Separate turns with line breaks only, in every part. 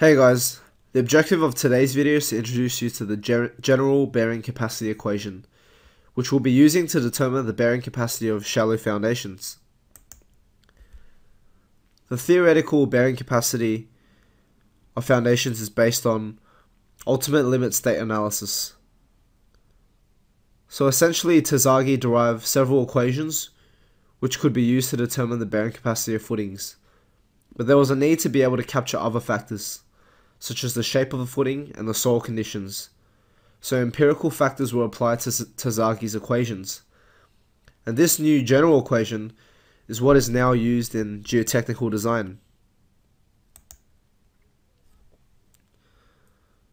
Hey guys, the objective of today's video is to introduce you to the ger general bearing capacity equation, which we'll be using to determine the bearing capacity of shallow foundations. The theoretical bearing capacity of foundations is based on ultimate limit state analysis. So essentially, Terzaghi derived several equations which could be used to determine the bearing capacity of footings. But there was a need to be able to capture other factors, such as the shape of the footing and the soil conditions. So empirical factors were applied to Terzaghi's equations. And this new general equation is what is now used in geotechnical design.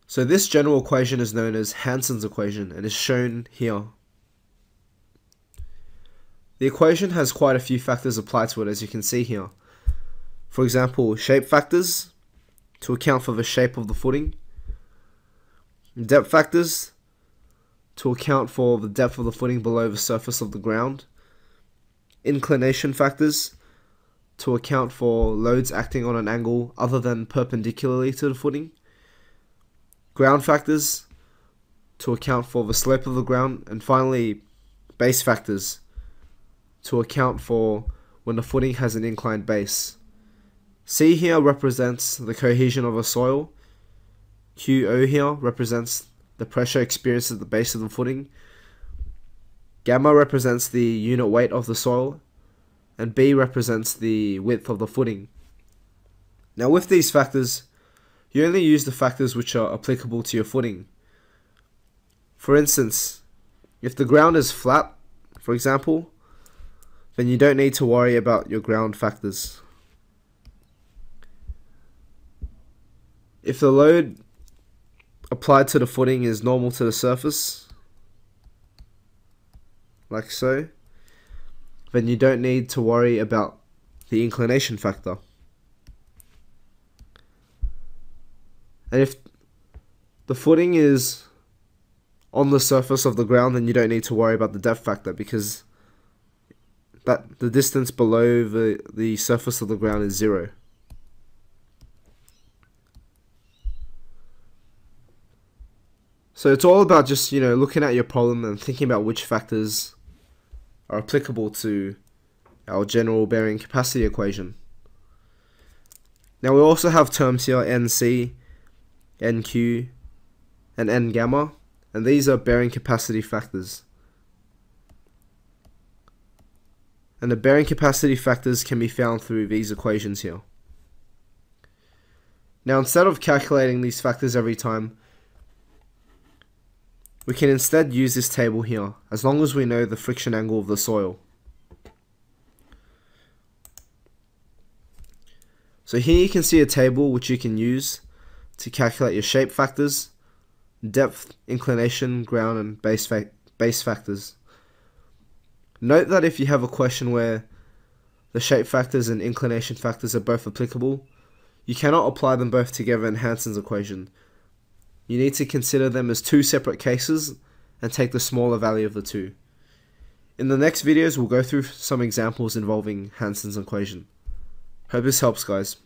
So this general equation is known as Hansen's equation and is shown here. The equation has quite a few factors applied to it as you can see here. For example, shape factors to account for the shape of the footing, depth factors to account for the depth of the footing below the surface of the ground, inclination factors to account for loads acting on an angle other than perpendicularly to the footing, ground factors to account for the slope of the ground, and finally base factors to account for when the footing has an inclined base. C here represents the cohesion of a soil. QO here represents the pressure experienced at the base of the footing. Gamma represents the unit weight of the soil. And B represents the width of the footing. Now with these factors, you only use the factors which are applicable to your footing. For instance, if the ground is flat, for example, then you don't need to worry about your ground factors. If the load applied to the footing is normal to the surface, like so, then you don't need to worry about the inclination factor. And if the footing is on the surface of the ground, then you don't need to worry about the depth factor because that the distance below the, the surface of the ground is zero. So it's all about just, you know, looking at your problem and thinking about which factors are applicable to our general bearing capacity equation. Now we also have terms here NC, NQ, and N gamma, and these are bearing capacity factors. and the bearing capacity factors can be found through these equations here. Now instead of calculating these factors every time, we can instead use this table here, as long as we know the friction angle of the soil. So here you can see a table which you can use to calculate your shape factors, depth, inclination, ground, and base, fa base factors. Note that if you have a question where the shape factors and inclination factors are both applicable, you cannot apply them both together in Hansen's equation. You need to consider them as two separate cases and take the smaller value of the two. In the next videos, we'll go through some examples involving Hansen's equation. Hope this helps, guys.